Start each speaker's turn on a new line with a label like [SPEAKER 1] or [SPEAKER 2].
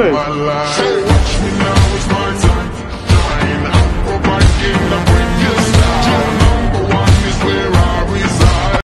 [SPEAKER 1] Listen.